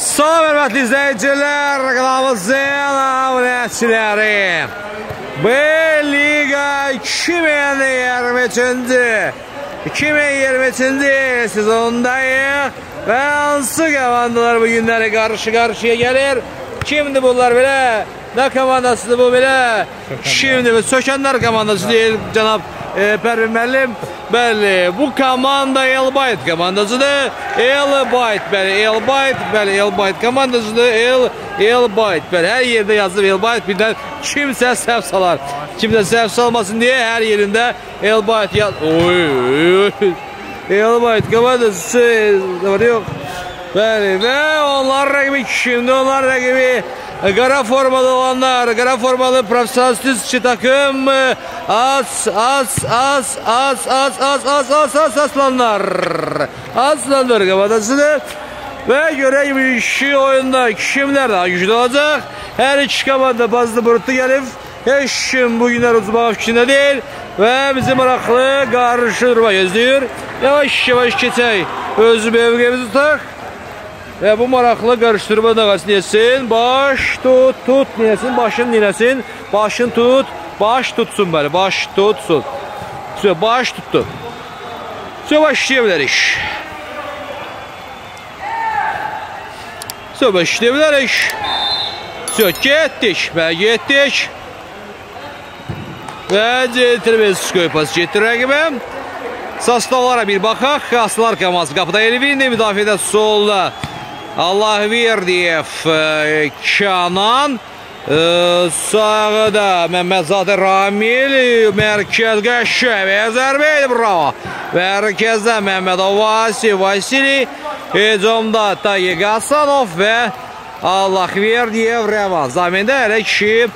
Salam hörmətli izləyicilər, qanalımızın abunəçiləri. B Liga 2023-cü 2023-cü sezondayıq və hansı komandalar bu günləri qarşı-qarşıya gəlir? Kimdir bunlar belə? Nə komandasıdır bu belə? Kimdir bu? Sökənlər komandası deyil, cənab e, Pərvin müəllim. Bəli, bu komanda Elbayt komandasıdır. Elbayt, bəli, Elbayt, bəli, Elbayt komandasıdır. El Elbayt, bəli, hər yerdə yazılır Elbayt. Birdən kimsə səhv salar. Kimsə səhv salmasın deyə hər yerində Elbayt yaz. Oy. Elbayt komandası var yox. Bəli, və onlar rəqibi kimdir? Onlar rəqibi Gara formalı olanlar, gara formalı profesyonel stüzçi takım as as as as as as as as as aslanlar. Aslanlar kapatasını ve göreyim şu oyunda kimler güçlü olacak? Her iki komanda bazlı burutlu gelip Eşim bugünler uzmanlık içinde değil ve bizi meraklı karşı duruma gözlüyor. Yavaş yavaş geçey. Özü bir bölgemizi tutak. Və bu maraqlı qarışdırma nağası niyəsin. Baş tut, tut niyəsin. Başın niyəsin. Başın tut. Baş tutsun bəli. Baş tutsun. Sö, baş tutdu. Sö, başlaya bilərik. Sö, başlaya bilərik. Sö, getdik. Və getdik. Və Centriveskoi pas getdi rəqibə. Sastavlara bir baxaq. Aslar komansı qapıda Elvin müdafiədə solda. Allahverdiyev Kanan sağda Məhəmmədzadə Ramil mərkəz qəşəng zərbə idi bravo. Mərkəzdə Məhəmməd Avasi Vasili hücumda Tayyik Hasanov və Allahverdiyev Rəvan. Zamində hələ ki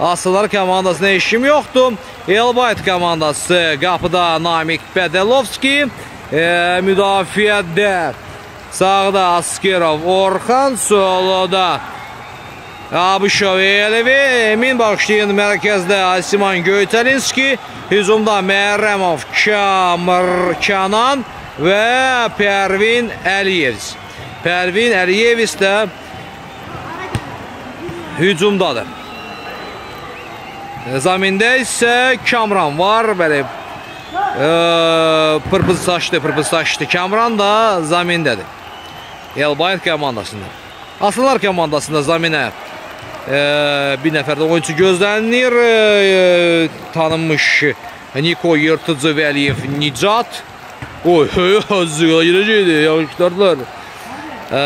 Asılar komandasına işim yoxdur. Elbayt komandası qapıda Namik Bedelovski e, müdafiədə Sağda Askerov, Orxan, solda Abışov Elevi, Emin başlayın mərkəzdə Asiman Göytəlinski, hücumda Mərrəmov, Kamır, Kanan və Pərvin Əliyev. Pərvin Əliyev isə hücumdadır. Zamində isə Kamran var, bəli, pırpız saçlı, pırpız saçlı Kamran da zamindədir. Elbayt komandasında. Aslanlar komandasında zaminə e, bir nəfər də oyuncu gözlənilir. E, tanınmış Niko Yırtıcı Vəliyev Nicat. Oy, girəcəkdi, yaxşılardılar. E,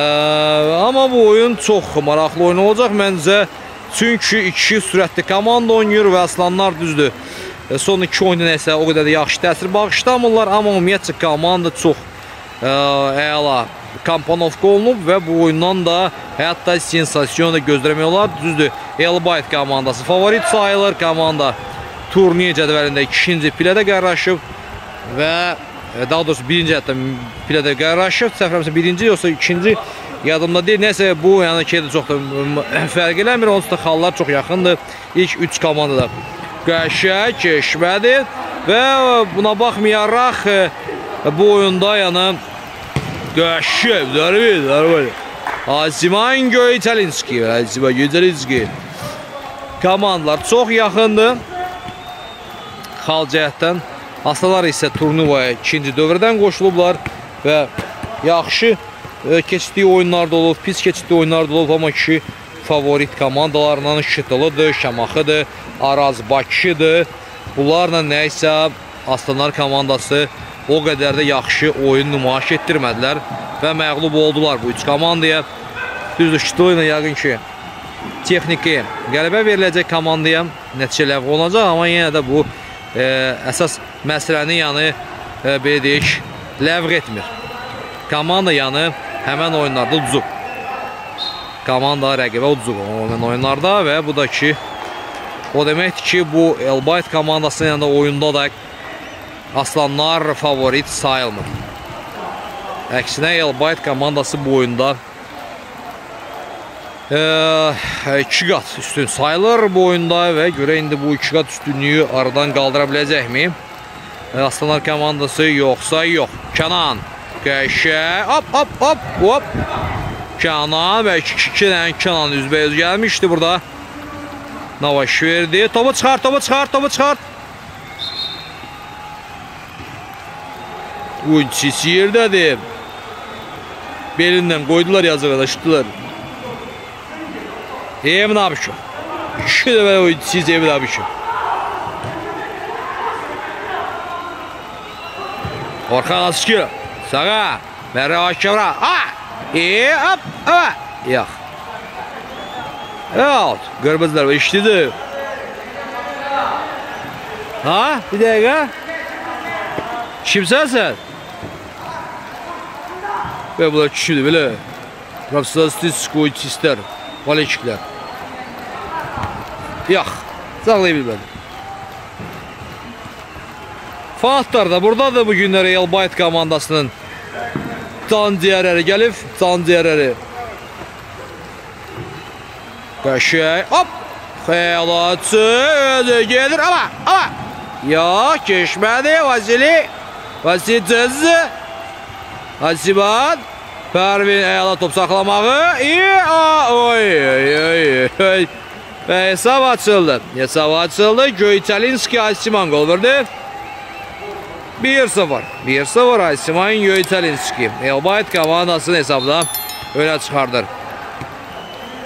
amma bu oyun çox maraqlı oyun olacaq məncə. Çünki iki sürətli komanda oynayır və Aslanlar düzdür. E, son iki oyunda nəsə o qədər də yaxşı təsir bağışlamırlar, amma ümumiyyətcə komanda çox ə, əla komponovka olunub və bu oyundan da hətta sensasiyon da gözləmək olar. Düzdür, Elbayt komandası favorit sayılır. Komanda turnir cədvəlində ikinci pilədə qərarlaşıb və daha doğrusu birinci hətta pilədə qərarlaşıb. Səhvləmirəmsə birinci yoxsa ikinci yadımda deyil. Nəsə bu yəni ki çox da fərq eləmir. Onsuz da xallar çox yaxındır. İlk 3 komandada qəşəng keçmədi və buna baxmayaraq bu oyunda yəni qəşəng zərbi, zərbi. Aziman Göytəlinski, Aziman Göytəlinski. Komandalar çox yaxındır. Xal cəhətdən. Aslanlar isə turnuvaya ikinci dövrdən qoşulublar və yaxşı e, keçdiyi oyunlarda olub, pis keçdiyi oyunlarda olub, amma ki favorit komandalarından Şıtılıdır, Şamaxıdır, Araz Bakıdır. Bunlarla nə isə Aslanlar komandası o qədər də yaxşı oyun nümayiş etdirmədilər və məğlub oldular bu üç komandaya. Düzdür, Şıtılı ilə yəqin ki, texniki qələbə veriləcək komandaya nəticə ləğv olacaq, amma yenə də bu e, əsas məsələni yəni e, belə deyək, ləğv etmir. Komanda yəni həmən oyunlarda uduzub. Komanda rəqibə uduzub həmən oyunlarda və bu da ki, o deməkdir ki, bu Elbayt komandasının yanında oyunda da Aslanlar favorit sayılmır. Əksinə Elbayt komandası bu oyunda e, iki qat üstün sayılır bu oyunda və görə indi bu iki qat üstünlüyü aradan qaldıra biləcəkmi? E, Aslanlar komandası yoxsa yox. Kənan qəşə hop hop hop hop Kenan və 2 dənə Kenan üzbəüz gəlmişdi burada. Navaş verdi. Topu çıxart, topu çıxart, topu çıxart. Bu çiçi yerdedir. Belinden koydular yazık arkadaşlar. Emin abi şu. Şu da böyle oyun siz Emin abi şu. Orkan Askır. Sağa. Merve Aşkavra. Ha. E hop. Ha. Yok. Evet. Kırmızılar işledi. Ha? Bir dakika. Kimsin sen? Belə bunlar kişidir, belə. Rapsazsız qoytislər, valiklər. Yax, canlaya bilmədim. Fatlar da buradadır bugünlər Real Bayt komandasının can diyərəri gəlib, can diyərəri. Qəşək, hop, xəyalatı gedir, ama, ama. Ya, keçmədi Vasili, Vasili cızı. Hasiban. Pervin əla top saxlamağı. İyi. Oy, oy, oy, oy. Və hesab açıldı. Hesab açıldı. Göyçəlinski Asiman gol verdi. 1-0. 1-0 Asiman Göyçəlinski. Elbayt komandasının hesabda öne çıxardır.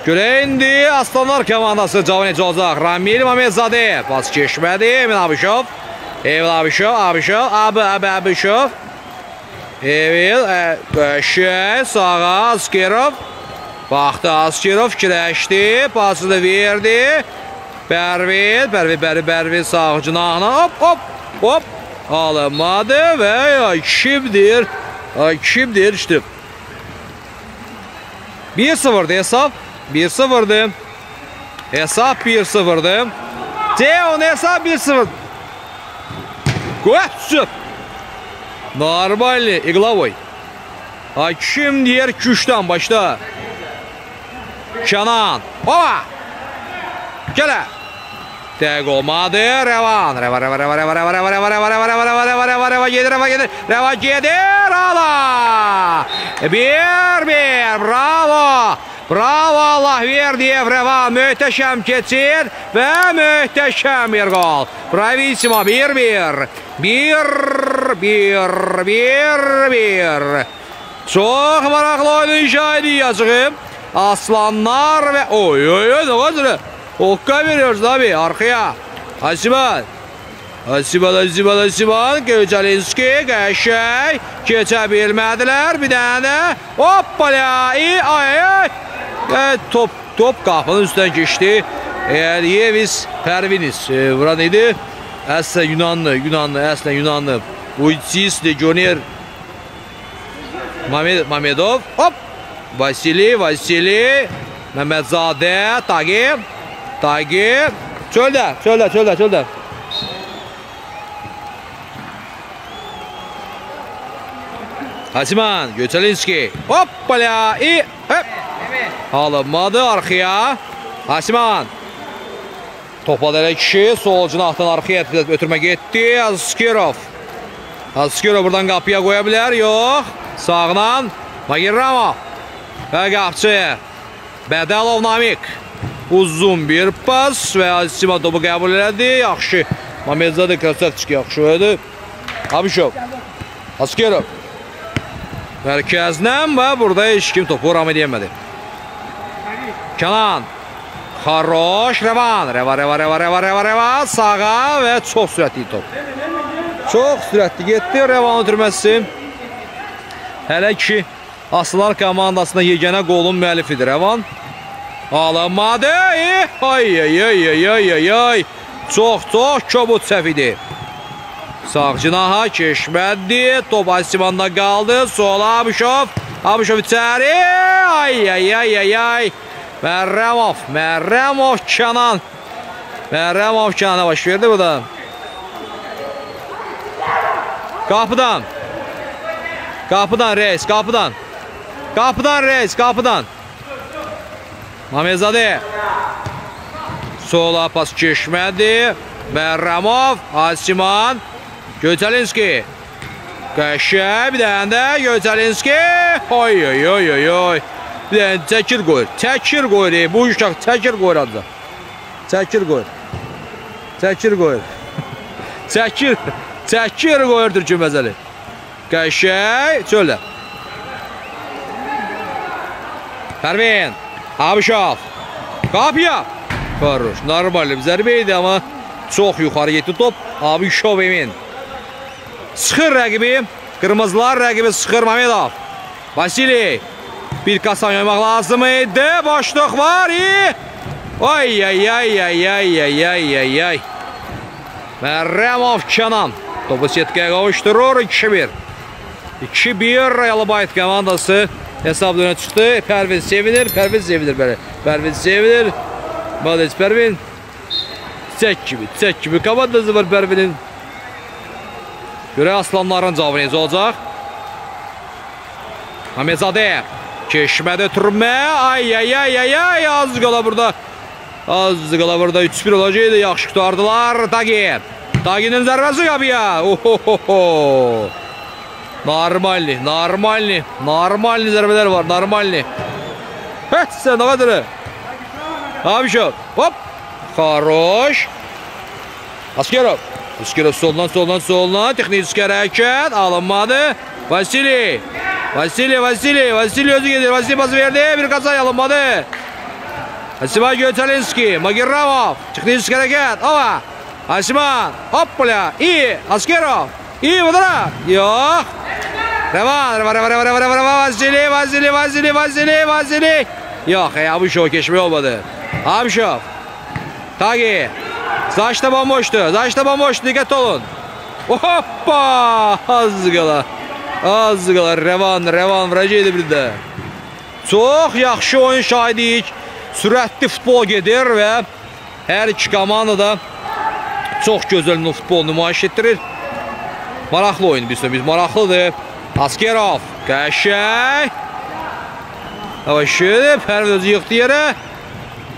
Gölə indi Aslanlar komandası cavan necə olacaq? Ramil Mamedzade. Pas keçmədi. Emin Abişov. Emin Abişov. Abişov. Abi, abi, Abişov. Evil, Qəşəy, sağa Askerov. Baxdı Askerov fikirləşdi, pasını verdi. Bərvil, Bərvil, Bərvil, Bərvil sağ cinahına hop, hop, hop. Alınmadı və ay, kimdir? Ay, kimdir işte. 1-0'dı hesap. 1-0'dı. Hesap 1-0'dı. Teon hesap 1-0. Götsün. Normal İglavoy. Hakim diğer küşten başta. Kenan. Baba. Gele. Tek olmadı. Revan. Revan, revan, revan, revan, revan, revan, revan, revan, revan, revan, revan, revan, revan, gelir, revan, gelir. Revan gelir. Ala. Bir, bir. Bravo. Bravo Allah verdi Evreva. Möhtəşəm keçir və möhtəşəm bir gol. Bravissimo 1-1. 1 1 1 1 Çox maraqlı oyun inşa edəcəyim. Aslanlar və oy oy oy nə var Okka veriyoruz abi arkaya. Hasiban. Hasiban, Hasiban, Hasiban. Göcalinski, qəşəy. Keçə bilmədilər. Bir dənə də. Hoppala. İyi, ay, ay. Və top, top qapının üstündən keçdi. Eğer Yevis Pervinis e, vuran idi. Əslən Yunanlı, Yunanlı, əslən Yunanlı. Uyçis Legioner Mamed, Mamedov. Hop. Vasili, Vasili. Mehmetzadə, Tagib. Tagib. Çöldə, çöldə, çöldə, çöldə. Hasiman, Göçelinski. Hoppala. İyi. Hop. Alınmadı arxaya. Hasiman. Topladı elə kişi. Sol cinahdan arxaya ötürmə getdi. Askirov. Askirov buradan qapıya qoya bilər. Yox. Sağdan. Magirramov. Və qapçı. Bədəlov Namik. Uzun bir pas və Asima topu qəbul elədi. Yaxşı. Mamedzadə Krasavçiki yaxşı oynadı. Abişov. Askerov. Mərkəzdən və burada heç kim topu ram edəmədi. Kenan. Xaroş Revan. Reva, Reva, Reva, Reva, Reva, Reva. Sağa və çox sürətli top. Çox sürətli getdi Revan ötürməsi. Hələ ki, Aslar komandasında yeganə qolun müəllifidir Revan. Alınmadı. Ay, ay, ay, ay, ay, ay, ay. Çox, çox kobud səhv idi. Sağ cinaha keçmədi. Top Asimanda qaldı. Sola Abuşov. Abuşov içəri. Ay, ay, ay, ay, ay. Mərrəmov. Mərrəmov Kenan. Mərrəmov Kenana baş verdi bu da. Qapıdan. Qapıdan reis, qapıdan. Qapıdan reis, qapıdan. Mamezadə. Sola pas keçmədi. Mərrəmov, Asiman, Götəlinski. Qəşə bir dənə də Götəlinski. Oy oy oy oy oy. Yani təkir qoyur. Təkir qoyur. E, bu uşaq təkir qoyur adda. Təkir qoyur. Təkir qoyur. təkir. Təkir qoyur türkü məzəli. Qəşəy. Çölə. Pərvin. Abişov. Qapıya. Karruş. Normal bir zərbə idi amma çox yuxarı getdi top. Abişov emin. Sıxır rəqibi. Qırmızılar rəqibi sıxır Mamedov. Vasili. Bir kasan oynamaq lazım idi. Boşluq var. Ay ay ay ay ay ay ay ay ay. Mərrəmov Kənan. Topu setkaya qavuşturur. 2-1. 2-1 Real Bayt komandası hesab önə çıxdı. Pərvin sevinir. Pərvin sevinir belə. Pərvin sevinir. Malec Pərvin. Çək kimi, çək kimi komandası var Pərvinin. Görək Aslanların cavabı necə olacaq? Hamedzadə Keçmədə türmə. Ay, ay, ay, ay, ay. Az qala burada. Az qala burada 3-1 olacaqdı. Yaxşı qutardılar. Dagi. Dagi'nin zərbəsi qapıya. Ohohoho. Normalni, normalni, normalni zərbələr var, normalni. Heç sən, nə qədər? Abi şu. Hop. Xaroş. Askerov. Askerov soldan, soldan, soldan. Texnik hərəkət alınmadı. Vasili. Vasili, Vasili. Vasili özü gedir. Vasili pası verdi. Bir kasa alınmadı. Asiman Götelinski. Magirramov. Texnik hərəkət. Ava. Asiman. Hoppala. İyi. Askerov. İyi Mudara. Yok. Revan, revan, revan, revan, revan, revan, Vasili, Vasili, Vasili, Vasili, Vasili. Yok, ya Abuşov geçme olmadı. Abuşov. Tagi. Zaçta bomboştu. Zaçta bomboştu. Dikkat olun. Hoppa! Az qala. Az qala. Revan, Revan vuracaqdı bir də. Çox yaxşı oyun şahidik. Sürətli futbol gedir və hər iki komanda da çox gözəl futbol nümayiş etdirir. Maraqlı oyun biz biz maraqlıdır. Askerov qəşəng. Avaşıdı, Pərvin özü yıxdı yerə.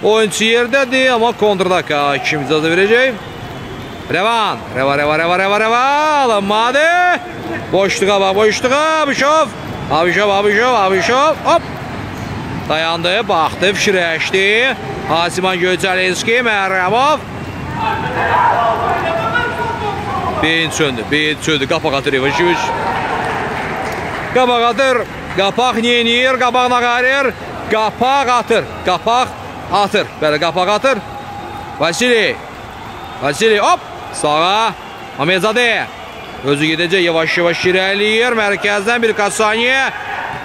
Oyunçu yerdədir, amma kontrdaka kim icazə verəcək? Revan, Reva, Reva, Reva, Reva, Reva, alınmadı. Boşluğa bax, boşluğa, Abişov. Abişov, Abişov, Abişov, hop. Dayandı, baxdı, fikirləşdi. Hasiman Göcəlinski, Mərrəmov. Beyin söndü, beyin söndü, qapaq atır Evaşeviç. Qapaq atır, qapaq neyinir, qapaq nağarir, qapaq atır, qapaq atır. Bəli, qapaq atır. Vasili, Vasili, hop, sağa, Amezadə. Özü gedəcək, yavaş-yavaş irəliyir, mərkəzdən bir kasaniyə.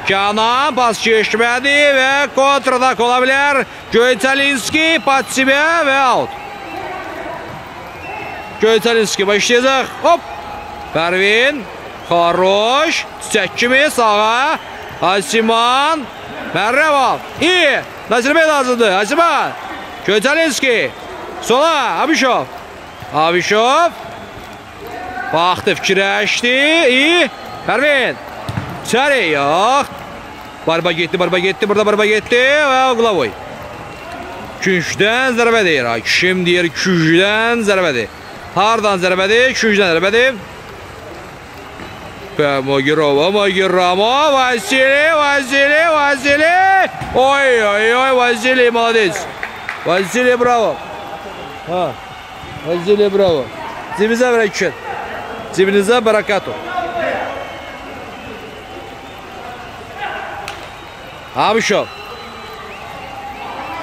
Canan pas keçmədi və kontradak ola bilər. Göyçəlinski, Patsibə və out. Göyçəlinski başlayacaq. Hop. Pərvin. Xaroş. Çiçək kimi sağa. Asiman. Mərrəvov. İyi. Nasir Bey lazımdır. Asiman. Göyçəlinski. Sola. Abişov. Abişov. Baxdı, fikirləşdi. İyi. Pərvin. İçəri. Yox. Barba getdi, barba getdi. Burada barba getdi və Oqlavoy. Küncdən zərbə deyir. Kim deyir küncdən zərbədir. Hardan zərbədir? Küncdən zərbədir. Magirova, Magirova, Vasili, Vasili, Vasili. Oy, oy, oy, Vasili, молодец. Vasili, bravo. Ha. Vasili, bravo. Cibinizə bərəkət. Cibinizə bərəkət ol. Abişov.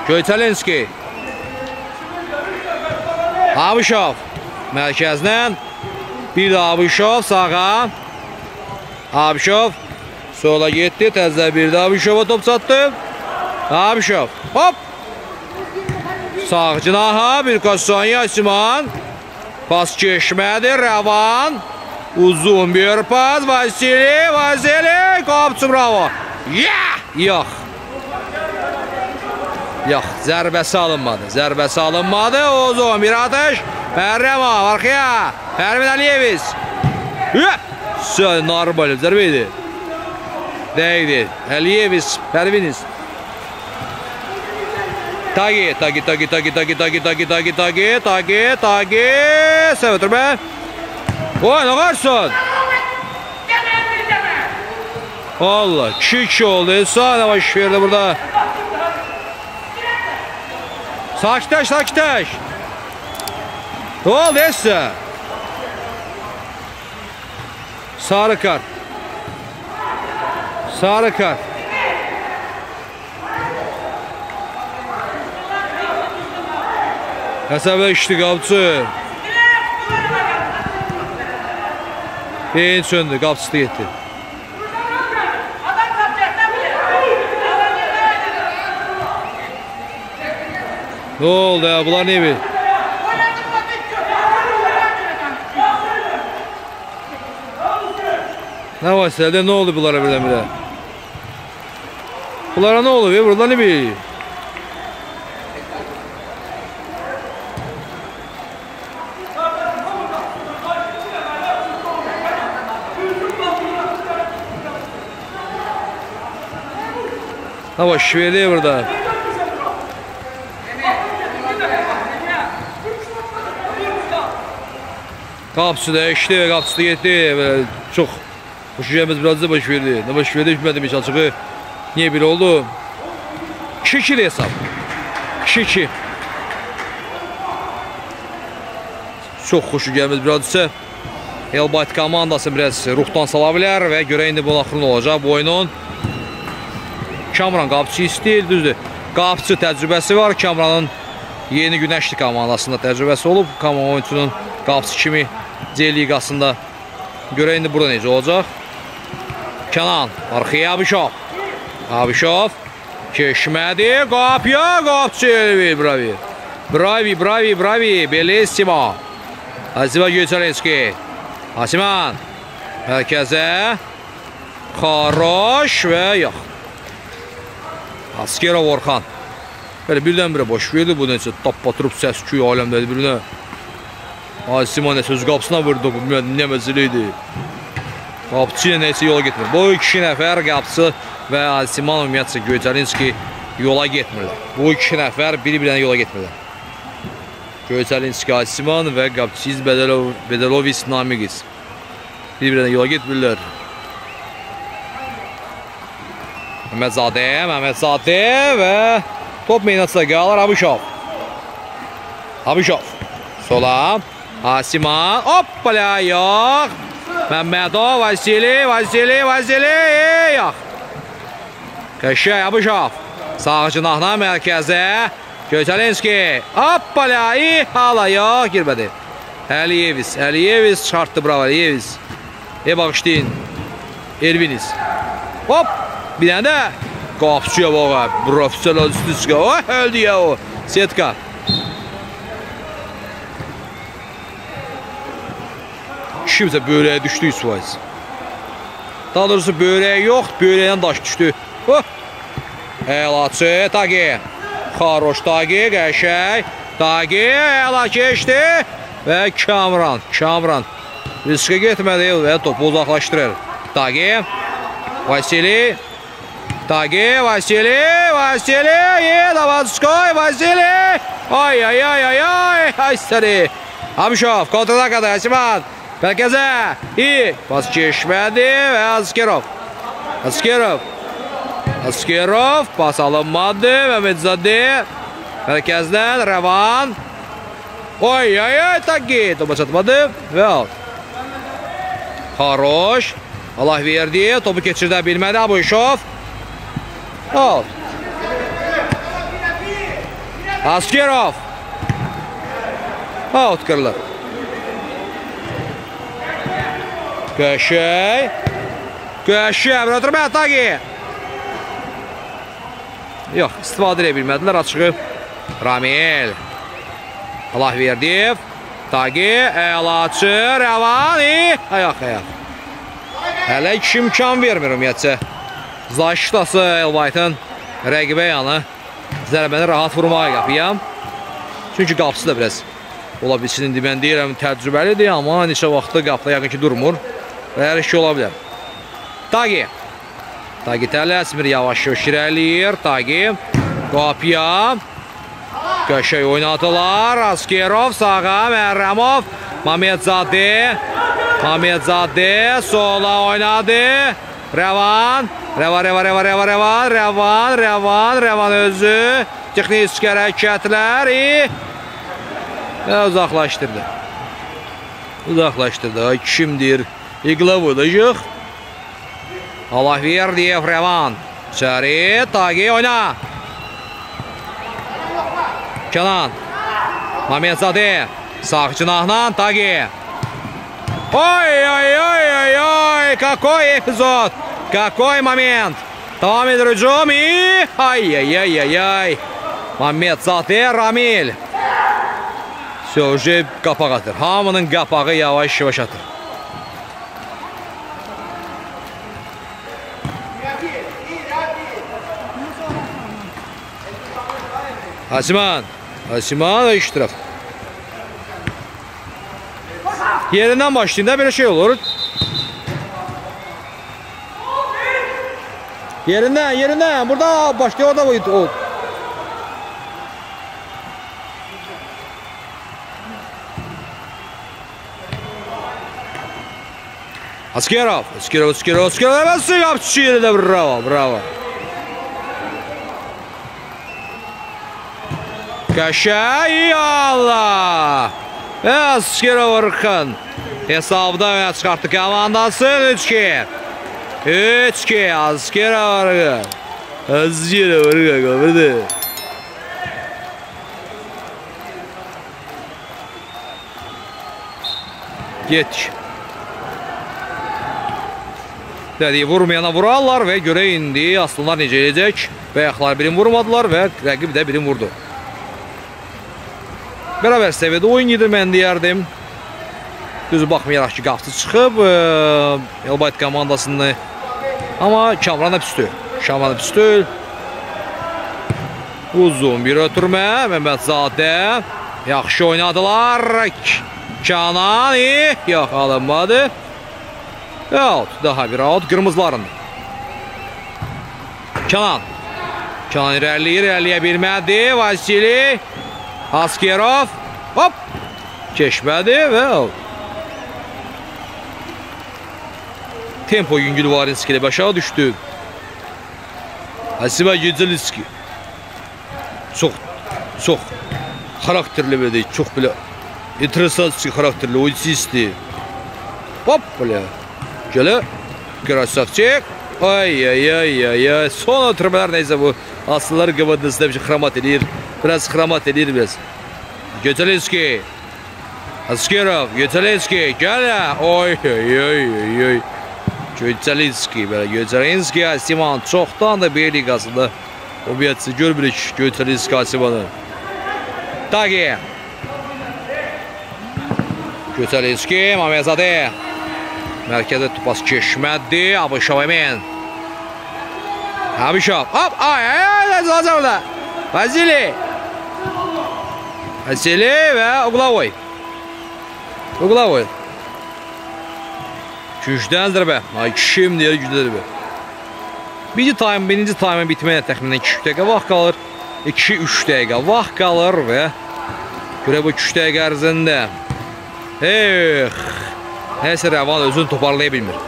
Göyçəlinski. Abişov. Mərkəzdən. Bir də Abişov sağa. Abişov. Sola getdi. Təzə bir də Abişova top çatdı. Abişov. Hop. Sağ cinaha bir kasaniyə Asiman. Pas keçmədi. Rəvan. Uzun bir pas. Vasili. Vasili. Qapçı bravo. Yeah! Yox. Yox, zərbəsi alınmadı. Zərbəsi alınmadı. Ozon bir atış. Pərrəmov arxaya. Pərvin Əliyeviz. Sən normal zərbə idi. Dəydi. Əliyeviz. Tagi, tagi, tagi, tagi, tagi, tagi, tagi, tagi, tagi, tagi, tagi. Sən ötürmə. Oy, nə qarşısın? Allah 2-2 oldu. Sağ baş verdi burada. Sakitləş, sakitləş. Ne oldu Essa? Sarı kart. Sarı kart. Hesaba içti qapçı. Beyin söndü, qapçısı getdi. Ne oldu ya? Bunlar ne bil? Ne var sende? Ne oldu bunlara birdenbire? Bunlara ne oluyor? Burada ne bil? Ne var? Şiveli burada. Qapısı dəyişdi qapısı getdi. Belə çox xoşuyəmiz biraz da baş verdi. Nə baş verdi bilmədim heç açığı. Niyə belə oldu? 2-2 hesab. 2-2. Çox xoşuyəmiz biraz isə Elbayt komandası biraz ruhdan sala bilər və görə indi bu axırın olacaq bu oyunun. Kamran qapıçı istəyir, düzdür. Qapıçı təcrübəsi var. Kamranın yeni Günəşli komandasında təcrübəsi olub. Kamran oyunçunun qapıçı kimi C liqasında. Görə indi burada necə olacaq? Kenan, arxaya Abişov. Abişov keçmədi. Qapıya qapçı Elvi, bravi. Bravi, bravi, bravi. Bellissimo. Aziva Göçalenski. Asiman. Mərkəzə. Xaroş və yox. Askerov Orxan. Belə birdən-birə boş verdi bu necə tapbatırıb səs küy aləmdədir birinə. Ay Simon nə söz qapısına vurdu bu nə məsələ idi. Qapıçı ilə nəsə yola getmir. Bu iki nəfər qapıçı və Siman ümumiyyətcə Göyçəlinski yola getmirlər. Bu iki nəfər biri-birinə yola getmirlər. Göyçəlinski Asiman və qapıçı Bedelov, Bedelovis Namigis. Bir-birinə yola getmirlər. Məhmədzadə, Məhmədzadə və top meynatda qalır Abuşov. Abuşov. Sola. Asiman. Hoppala yox. Məmmədov, Vasili, Vasili, Vasili. Yox. Qəşəy Abuşov. Sağ cinahına mərkəzə. Göçəlinski. Hoppala. Hala yox. Girmədi. Əliyeviz. Əliyeviz çıxartdı. Bravo Əliyeviz. E bağışlayın. Erviniz. Hop. Bir dənə də qapçıya bax. Profesional üstü çıxır. O, öldü ya o. Setka. Kimsə böyrəyə düşdü 100%. Daha doğrusu böyrəyə yox, böyrəydən daş düşdü. Oh! Əlaçı, Tagi. Xaroş Tagi, qəşəy. Tagi, əla keçdi. Və Kamran, Kamran. Riskə getmədi və topu uzaqlaşdırır. Tagi. Vasili. Таги, Василий, Василий, и Доводской, Василий. Ой-ой-ой-ой-ой, ай seni. Hamşov kontrada kadar Asiman. Merkeze iyi pas çeşmedi ve Askerov. Askerov. Askerov pas alınmadı. Mehmet Zade. Merkezden Revan. Oy oy oy Taki. Topa çatmadı ve out. Haroş. Allah verdi. Topu geçirdi bilmedi Abuşov. Out. Askerov. Out qırılır. Qəşəy. Qəşəy. Buradır Mətagi. Yox, istifadə edə bilmədilər açığı. Ramil. Allah verdi. Tagi, əlaçı, rəvani. Ayaq, ayaq. Hələ iki imkan vermir ümumiyyətcə. Zaşitası Elbaytın rəqibə yanı zərbəni rahat vurmağa qapıyam. Çünki qapısı da biraz ola bilsin, indi mən deyirəm təcrübəlidir, amma neçə vaxtda qapıda yəqin ki durmur və hər şey ola bilər. Tagi. Tagi tələsmir, yavaş-yavaş irəliyir. Tagi qapıya. Qəşəy oynadılar. Askerov sağa, Mərrəmov, Mamedzadə. Mamedzadə sola oynadı. Rəvan, Rəvan, Rəvan, Rəvan, Rəvan, Rəvan, Rəvan, Rəvan, Rəvan özü texniki hərəkətlər uzaqlaşdırdı. Uzaqlaşdırdı. Kimdir? İqlavılıyıq. Alahver Diyev Rəvan. İçəri, Tagi oyna. Kenan. Mametzadə. Sağ cinahla Tagi. Oy, oy, oy, oy, oy. Ой, какой эпизод! Какой момент! Томми Друджум и... Ай-яй-яй-яй-яй! Мамед Затер Рамиль. Sözcü qapağa atır. Hamının qapağı yavaş-yavaş atır. Hasiman. Hasiman iştirak. Yerinden başlayın da böyle şey olur. Yerinden, yerinden. Burada başlıyor orada o. Askerov, Askerov, Askerov, Askerov, hemen sıkap çiğne de bravo, bravo. Kaşay Allah. Ve Askerov Orkan. Hesabda öne çıkarttı komandası 3-2. 3-2 Askerov Orkan. Askerov Orkan kapıdı. Getdik. Dediyi vurmayana vurarlar və görə indi aslanlar necə edəcək. Bayaqlar birini vurmadılar və rəqib də birini vurdu. Bərabər səviyyədə oyun gedir mən deyərdim. Düzü baxmayaraq ki, qapçı çıxıb Elbayt komandasını amma Kamran da püstü. Kamran da püstü. Uzun bir ötürmə Məmmədzadə yaxşı oynadılar. Canan yox alınmadı. Out. Daha bir out. Qırmızıların. Kenan. Kenan irəliyir, irəliyə bilmədi. Vasili. Askerov. Hop. Keçmədi və out. Tempo yüngül Varinski ilə başa düşdü. Hasiba Geceliski. Çox, çox xarakterli belə, çox belə interesasiya xarakterli oyunçusti. Hop, belə. Şöyle krasavçik. Ay ay ay ay ay. Son oturmalar neyse bu. Aslılar komandasında bir şey hramat edir. Biraz hramat edir biraz. Götelinski. Askerov, Götelinski. Gel. Oy oy oy oy Götəlinski, belə Götəlinski Asiman çoxdan da B liqasında obyekti görmürük Götəlinski Asimanı. Dagi. Götəlinski, Mamezadə. Mərkəzə topas keçmədi, Abışavamen. Abışov, hop, ay, ay, ay, Lazarla. Vasili. Vasili və Uglavoy. Uglavoy. Gücdən zərbə. Ay kim deyir gücdən zərbə. Birinci time, birinci time bitməyinə təxminən 2 dəqiqə vaxt qalır. 2-3 dəqiqə vaxt qalır və görə bu 2 dəqiqə ərzində. Eh. Nəysə Rəvan özünü toparlaya bilmir.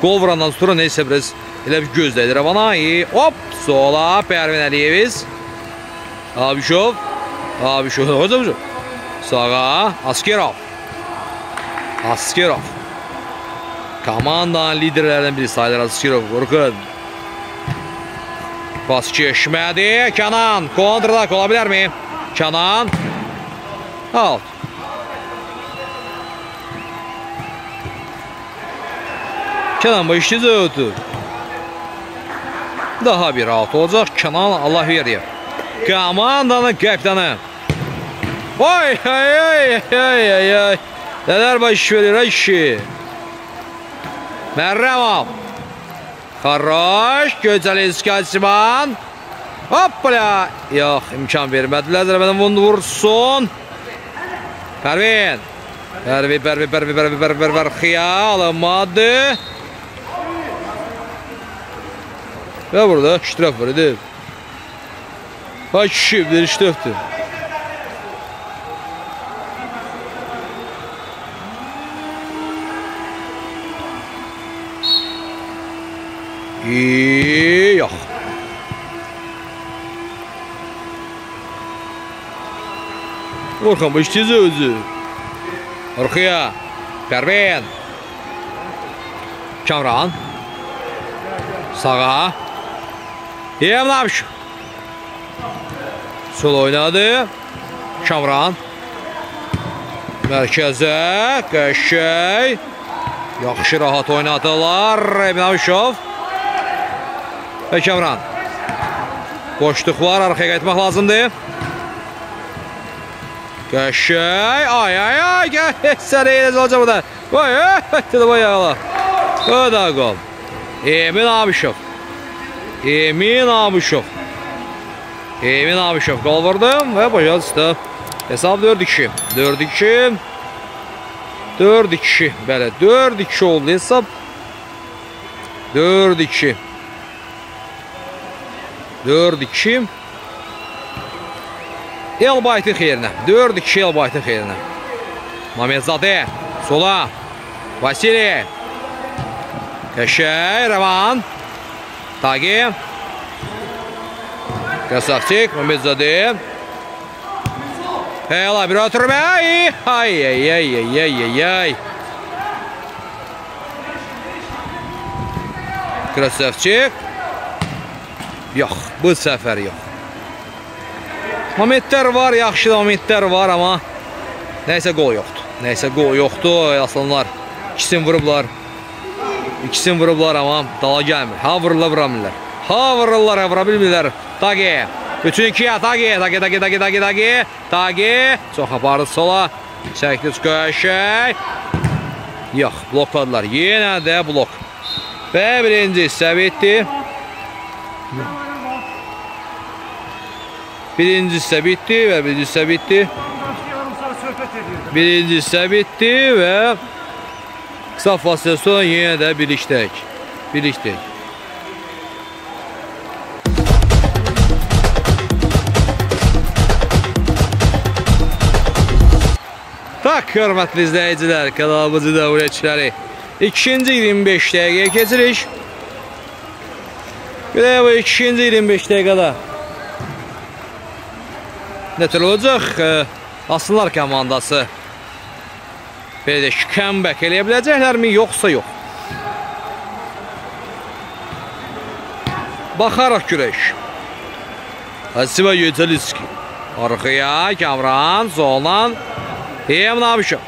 Qol vurandan sonra nəysə biraz elə bir gözləyir Rəvana. Hop, sola Pərvin Əliyeviz. Abişov. Abişov. Hocam hocam. Sağa Askerov. Askerov. Komandanın liderlerinden biri sayılır Azizkirov Korkun. Pas çeşmedi. Kenan kontradak olabilir mi? Kenan. Out. Kenan başını dövdü. Daha bir out olacaq. Kenan Allah verir. Komandanın kapitanı. Oy, oy, oy, oy, oy, oy. Neler baş verir, ay şey. Merhaba. Хорош. Gözəl İskasiman. Hoppala. Yox, imkan vermədilər. Zərbədən vursun. Pərvin. Pərvin, Pərvin, Pərvin, Pərvin, Pərvin, Pərvin, Xiyal alınmadı. Ve burada ştraf var edip. Ha şimdi ştraftı. İyi, Yok. Orhan işçizi özü. Orkaya. Pervin. Kamran. Sağa. Yemlamış. Sol oynadı. Kamran. Mərkəzə. Qəşək. Yaxşı rahat oynadılar. Emlamışov. Və Kamran. Boşluq var. Arxaya qayıtmaq lazımdır. Qəşəy. Ay ay ay. Sən eyləz olacaq bu da. Vay ay. Dedi bu yağla. O da qol. Emin Abişov. Emin Abişov. Emin Abişov qol vurdum və başa düşdü. Hesab 4-2. 4-2. 4-2. Bəli, 4-2 oldu hesab. 4-2. 4-2. Elbaytın xeyrinə. 4-2 Elbaytın xeyrinə. Mamedzadə sola. Vasili. Qəşəy, Rəvan. Tagi. Krasavçik, Mamedzadə. Hela bir ötürmə. Ay, ay, ay, ay, ay, ay, ay, ay. Krasavçik. Yox, bu səfər yox. Momentlər var, yaxşı momentlər var, amma nəysə qol yoxdur. Nəysə qol yoxdur, aslanlar. İkisini vurublar. İkisini vurublar, amma dala gəlmir. Ha vururlar, vuramırlar. Ha vururlar, ha vura bilmirlər. Tagi. Bütün ikiyə, Tagi, Tagi, Tagi, Tagi, Tagi, Tagi. Tagi. Çox apardı sola. Çəkdi qəşəy. Yox, blokladılar. Yenə də blok. Və birinci hissə bitdi. Birinci hissə bitdi və birinci hissə bitdi. Birinci hissə bitdi və qısa fasilə sonra yenə də birlikdəyik. Birlikdəyik. Tak, hörmətli izləyicilər, kanalımızı dövlətçiləri. İkinci 25 dəqiqəyə keçirik. Bir də bu ikinci 25 dəqiqədə nətər olacaq? E, Aslılar komandası belə də comeback eləyə biləcəklərmi, yoxsa yox? Baxaraq görək. Asiba Yetaliski. Arxaya Kamran, soldan Emin Abişov.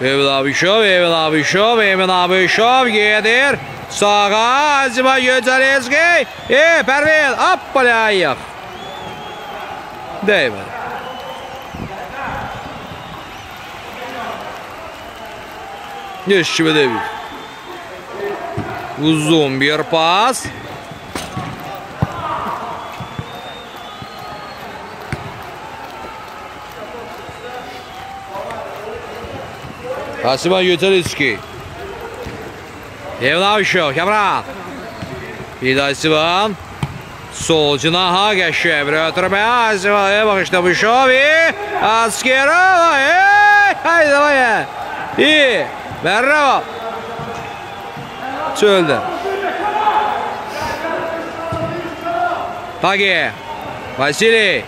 Emin Abişov, Emin Abişov, Emin Abişov gedir. Sağa Asiba Yetaliski. E, Pərvin, hoppala ayaq. Değmedi. Еще выдавил. Узом Берпас. Асима Ютерицкий. Ивановичев, Камран. Вида Асиман. Sol cınaha geçiyor. Ötürmeye Ziva'ya bakışta bu şovi. Askerova. Haydi baya. İyi. Merhaba. Çöldü. Pagi. Vasili.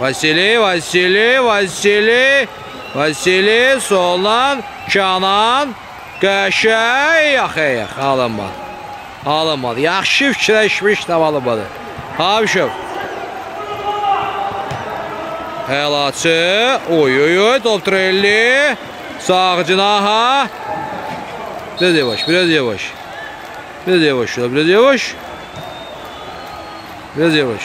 Vasili, Vasili, Vasili. Vasili soldan Canan. Qəşəng yaxı yaxı alınmadı. Alınmadı. Yaxşı fikirləşmiş də alınmadı. Habişov. Helaçı. Oy oy oy. Top trelli. Sağ cinaha. Biraz yavaş. Biraz yavaş. Biraz yavaş. Biraz yavaş. Biraz yavaş.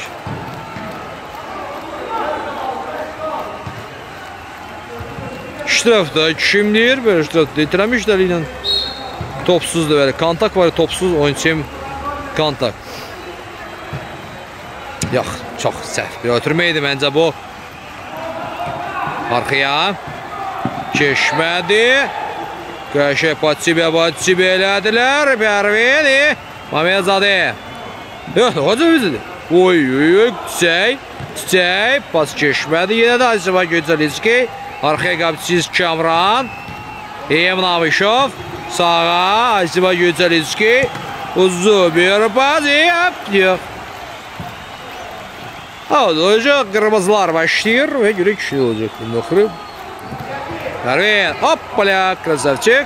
İştirafda kimdir? Böyle iştirafda itiremişler ilə. Topsuzdur böyle. Kontak var, topsuz oyunçuyum. Kontak. Yox, çox səhv bir ötürmə idi məncə bu. Arxaya. Keçmədi. Qəşəng Patsibiyə Patsibiyə elədilər. Pərvini. Mamedzadə. Yox, hocam bizdir. Oy, oy, oy, çiçək. Çiçək. Pas keçmədi. Yenə də Asiba Göcəliski. Arxaya qapçıyız Kamran. Emin Avişov. Sağa Asiba Yücelinski uzun bir pas yapıyor. Evet olacak kırmızılar başlıyor ve yürek şey olacak bundan kırıp. Нарвин, опля, красавчик.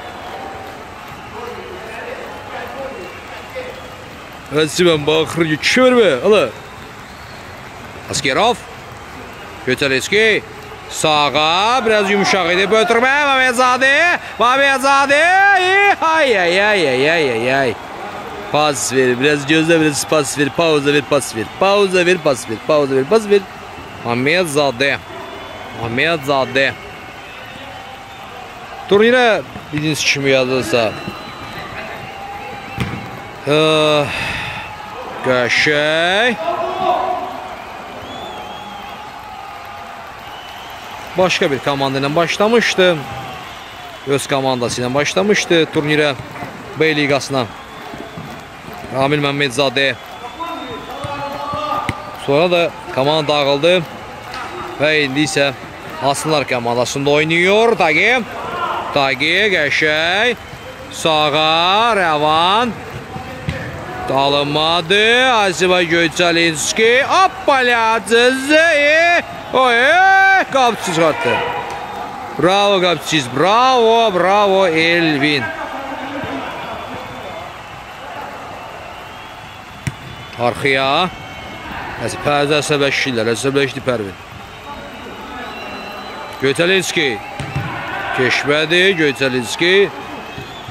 Расиман Бахрыч, чёрве, алла. Аскеров, Петелецкий. Sağa biraz yumuşak edip ötürme. Mehmetzade. Mehmetzade. Ay ay ay ay ay ay ay. Pas ver. Biraz gözle biraz pas ver. Pauza ver pas ver. Pauza ver pas ver. Pauza ver pas ver. Mehmetzade. Mehmetzade. Turnire bildiğiniz kimi yazılsa. Ee, başka bir komandayla başlamıştı. Öz komandasıyla başlamıştı turnire B ligasına. Ramil Mehmedzade. Sonra da komanda dağıldı. Ve indi ise Aslanlar komandasında oynuyor. Tagi. Tagi geçey sağa Revan alınmadı. Aziva Göçalinski hoppala Zızeyi Oye Qapçı çıxartdı. Bravo qapçız. Bravo. Bravo Elvin. Arxaya. Nəsə pərdə əsəbləşirlər. Əsəbləşdi Pərvin. Göçalinski. Keçmədi. Göçalinski.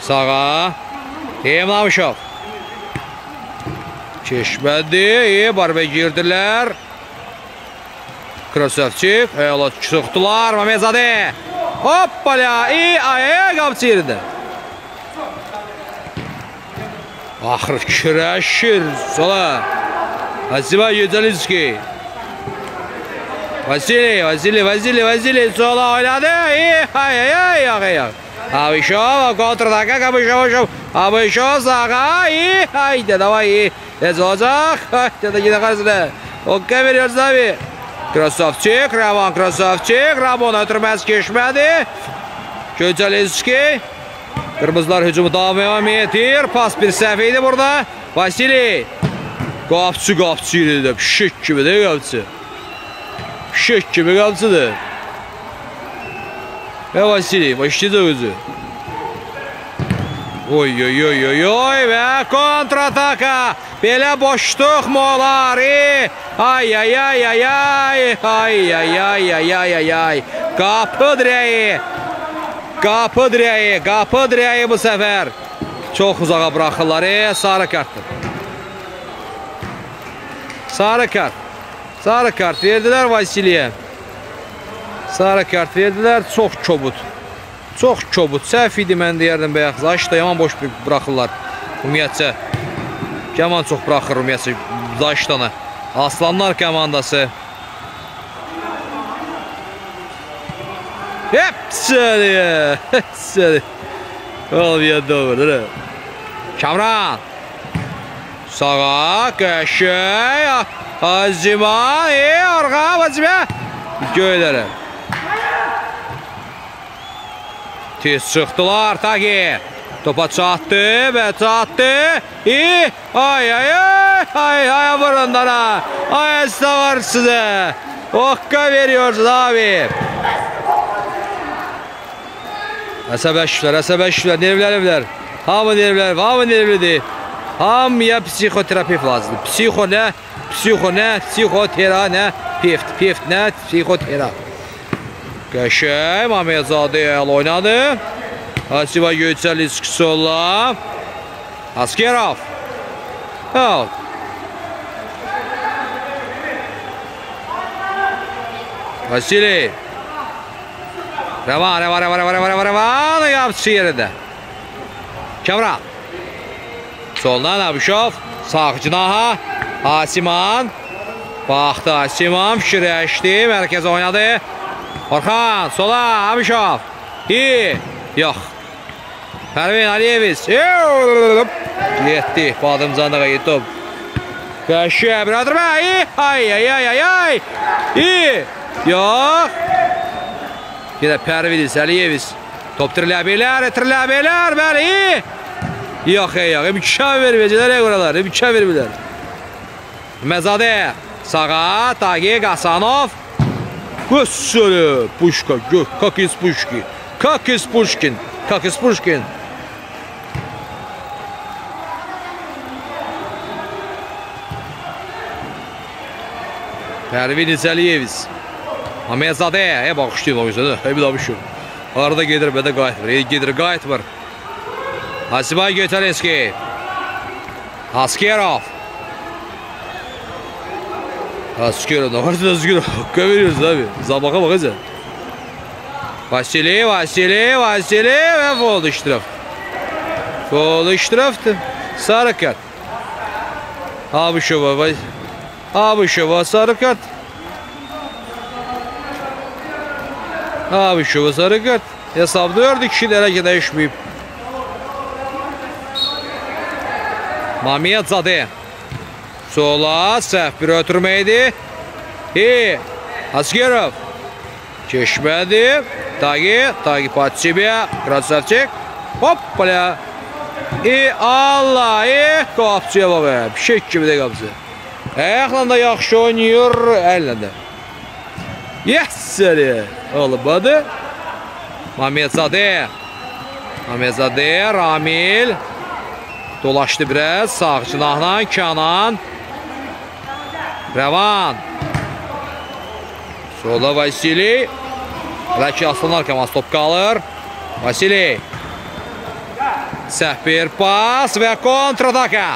Sağa. Emlamışov. Keçmədi. İyi barbə girdilər. Krasavçik. Əla çıxdılar. Mamezade. Hoppala. İyi. Aya qapçı yerində. Axır küləşir. Sola. Hasiba Yedalinski. Vasili, Vasili, Vasili, Vasili sola oynadı. İyi. Ay ay ay ay ay. Abişov Abişov. Abişov sağa. İyi. Haydi davay iyi. Ez olacak. Haydi da yine karşısına. Okey veriyoruz abi. Krasavçik, Ravan Krasavçik. Ramon ötürmez geçmedi. Göcalinski. Kırmızılar hücumu devam edir. Pas bir səhv idi burada. Vasili. Qapçı qapçı idi. Pişik kimi də qapçı. Pişik kimi qapçıdır. Və Vasili başlayacaq özü. Oy oy oy oy oy və kontrataka. Belə boşluq mu olar? E? Ay ay ay ay ay. Ay ay ay ay ay ay ay. Qapı direği. Qapı direği. Qapı direği bu səfər. Çox uzağa buraxırlar. E, sarı kartdır. Sarı kart. Sarı kart verdilər Vasiliyə. Sarı kart verdilər. Çox kobud. Çox kobud. Səhv idi mən deyərdim bayaq. Zaş da yaman boş buraxırlar. Ümumiyyətcə. Yaman çox buraxır ümumiyyətcə Zaşdana. Aslanlar komandası. Hepsini. Hepsini. Da olur. Değil mi? Kamran. Sağa, qəşəng. Haziman, e, arqa, vacibə. Göylərə. Tez çıxdılar, Tagi. Topa çatdı və çatdı. İyi. Ay, ay, ay. Ay, ay, burundana. Ay, var sizə. Okka veriyoruz abi. Əsəbəşlər, əsəbəşlər, nervləniblər. Hamı nervlər, hamı nervlidir. Hamıya psixoterapevt lazımdır. Psixo nə? Psixo nə? Psixotera nə? Peft, peft nə? Psixotera. Qəşəng, Mamedzadə əl oynadı. Asiba Göçəlisk sola. Askerov. Out. Vasili. Revan, Revan, Revan, Revan, Revan, Revan. Yapçı yerində. Kamran. Soldan Abişov. Sağ cinaha. Asiman. Baxdı Asiman. Fikirləşdi. Mərkəzə oynadı. Orxan. Sola. Abişov. İyi. Yox. Pərvin Aliyeviz. Getdi. Badımcanlığa yetib. Qəşə. Bir adırma. İyi. Ay, ay, ay, ay, ay. İyi. Yox. Yenə Pərviniz Aliyeviz. Top tirilə bilər, tirilə bilər. Bəli. Yox, yox, imkan verməyəcəklər ya quralar, imkan vermirlər. Məzadə, sağa, Tagi, Qasanov. Gösülü, Puşka, Kakis Puşki. Kakis Puşkin, Kakis Puşkin. Pərvin İzəliyeviz. Amezadə, e baxışlayın o yüzden, e bir daha bir şey. Arada gedir, bədə qayıtmır, e gedir, qayıtmır. Asibay Götelenski. Askerov. Askerov, ne kadar Askerov? Hakka veriyoruz abi. Zabaka bak sen. Vasili, Vasili, Vasili ve fol iştiraf. Fol iştiraftı. Sarı kart. Abuşova. Abuşova sarı kart. Abuşova sarı kart. Hesap 4 kişi hareket değişmeyip. Mamiyadzadə. Sola səhv bir ötürmə idi. И Asgerov. Keçmədi. Tagi, Tagi Patsibiya. Krasavçik. Hoppala. И Allah, e qapçıya bax. Pişik kimi də qapçı. Ayaqla da yaxşı oynayır, əllə də. Yes, olmadı. Mamiyadzadə. Mamiyadzadə, Ramil. Dolaşdı biraz. Sağ cinahla Kanan. Rəvan. Sola Vasili. Hələ ki aslanlar komansı top qalır. Vasili. Səhv bir pas və kontrataka.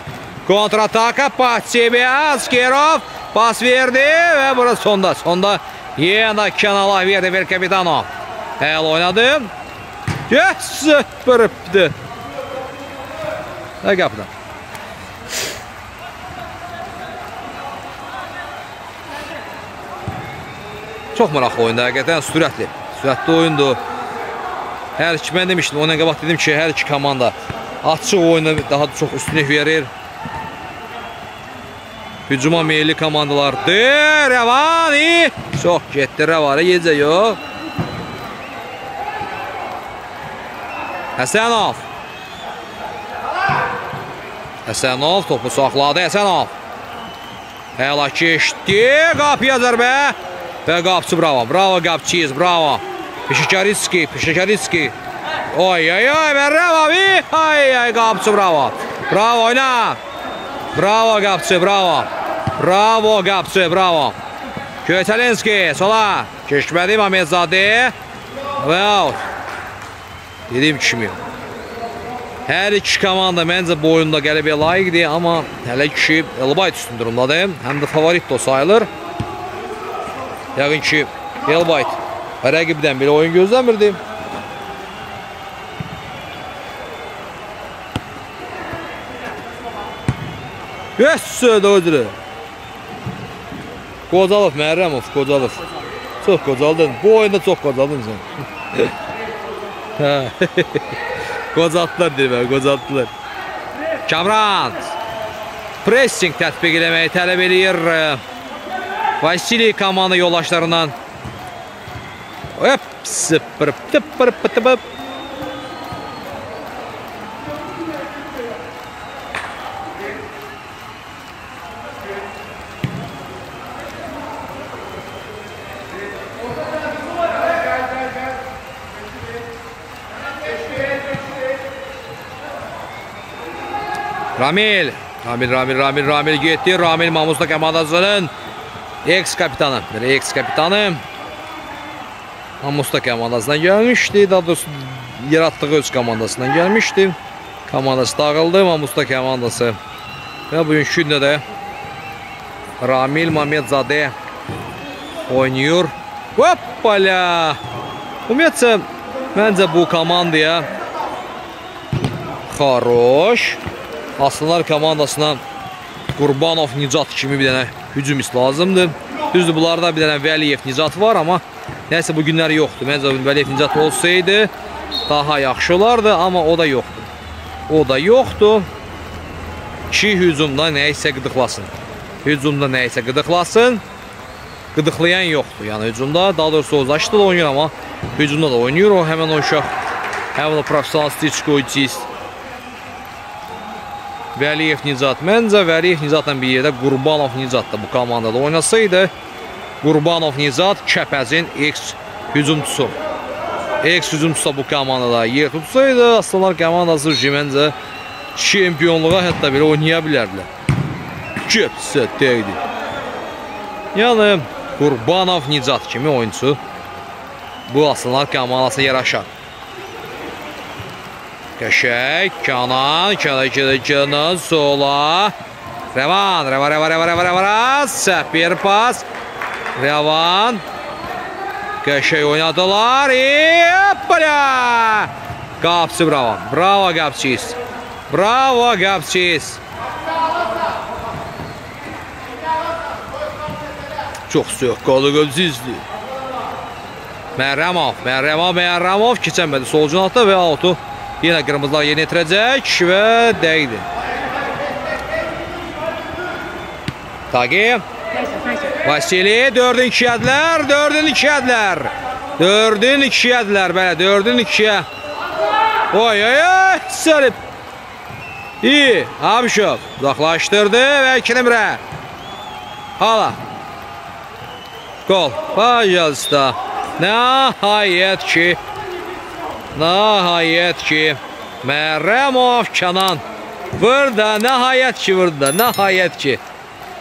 Kontrataka Patsibiya, Askerov pas verdi və burada sonda. Sonda yenə Kanala verdi bir kapitano. Həl oynadı. Yes, bırıpdı. Nə qapıdan? Çox maraqlı oyundur həqiqətən, sürətli. Sürətli oyundur. Hər iki, mən demişdim, ondan qabaq dedim ki, hər iki komanda açıq oyuna daha çox üstünlük verir. Hücuma meyilli komandalardır. Rəvani! Çox getdi Rəvani, yecə yox. Həsənov. Həsənov topu saxladı Həsənov. Həla keçdi, qapıya zərbə. Və qapçı bravo, bravo qapçıyız, bravo. Pişikaritski, Pişikaritski. Oy, oy, oy, bravo, ay, ay, qapçı bravo. Bravo, oyna. Bravo qapçı, bravo. Bravo qapçı, bravo. Kötəlinski, sola. Keçmədi Mamedzadə. Və out. Dediyim kimi. Hər iki komanda məncə bu oyunda qələbəyə layiqdir, amma hələ ki Elbayt üstün durumdadır. Həm də favorit də sayılır. Yəqin ki Elbayt rəqibdən belə oyun gözləmirdi. Yes, doğrudur. Qocalov, Məhərrəmov, Qocalov. Çox qocaldın. Bu oyunda çox qocaldın sən. Hə. Qocaltdılar deyir, qocaltdılar. Kamran pressing tətbiq eləməyi tələb eləyir. Vasili komanda yoldaşlarından. Hop, sıfır, tıpır, pıtıpıp. Ramil. Ramil, Ramil, Ramil, Ramil getdi. Ramil Mamusla komandasının ex kapitanı. Bir ex kapitanı. Mamusla komandasından gəlmişdi. Daha doğrusu yaratdığı öz komandasından gəlmişdi. Komandası dağıldı. Mamusla komandası. Və bugünkü gündə də Ramil Mamedzadə oynayır. Hoppala! Ümumiyyətcə, məncə bu komandaya Xaroş. Aslanlar komandasına Qurbanov, Nicat kimi bir dənə hücumist lazımdır. Düzdür, bunlarda bir dənə Vəliyev, Nicat var, amma nəsə bu günləri yoxdur. Məncə Vəliyev, Nicat olsaydı daha yaxşı olardı, amma o da yoxdur. O da yoxdur ki, hücumda nəyisə qıdıqlasın. Hücumda nəyisə qıdıqlasın. Qıdıqlayan yoxdur. Yəni hücumda, daha doğrusu o zaşda da oynayır, amma hücumda da oynayır o həmən o uşaq. Həmən o professional stiç qoyucuyist. Vəliyev Nicat. Məncə Vəliyev Nicatla bir yerdə Qurbanov Nicat da bu komandada oynasaydı, Qurbanov Nicat Kəpəzin eks hücumçusu. Eks hücumçusu da bu komandada yer tutsaydı, Aslanlar komandası məncə çempionluğa hətta belə oynaya bilərdilər. Köpsə deydi. Yəni Qurbanov Nicat kimi oyunçu bu Aslanlar komandasına yaraşar. Qəşəng, Canan, kələ Canan, sola. Revan, Reva, Reva, Reva, Reva, Reva, səhv bir pas. Revan. Qəşəng oynadılar. Hoppala! Qapçı bravo. Bravo qapçıyız. Bravo qapçıyız. Çox söqqalı qölcüzdür. Mərrəmov, Mərrəmov, Mərrəmov keçənmədi sol cinatda və autu yenə qırmızılar yerinə yetirəcək və dəydi. Tagi. Vasili 4-ün 2-yədlər, 4-ün 2-yədlər. 4-ün 2-yədlər, bələ, 4-ün 2-yə. Oy, oy, oy, sərib. İyi, Abişov uzaqlaşdırdı və 2 nömrə. Hala. Gol. Pajazda. Nəhayət ki, nəhayət ki, Mərrəmov Kənan burada, nəhayət ki, burada, nəhayət ki.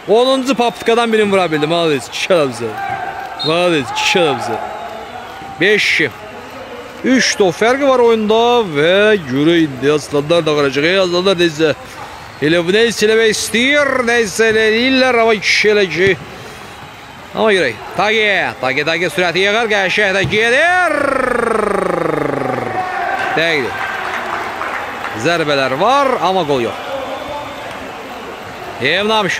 10-cu paputkadan birini vura bildi. Malades, kişi adamızı. Malades, kişi adamızı. 5-2. 3 top fərqi var oyunda və görə indi aslanlar da qalacaq. Ey aslanlar neysə. Elə bu neysə eləmək istəyir, neysə eləyirlər, amma kişi elə ki. Amma görək. Tagi, Tagi, Tagi sürəti yığır, qəşəng də gedir. Deyil. Zərbələr var, amma qol yox. Evnamış.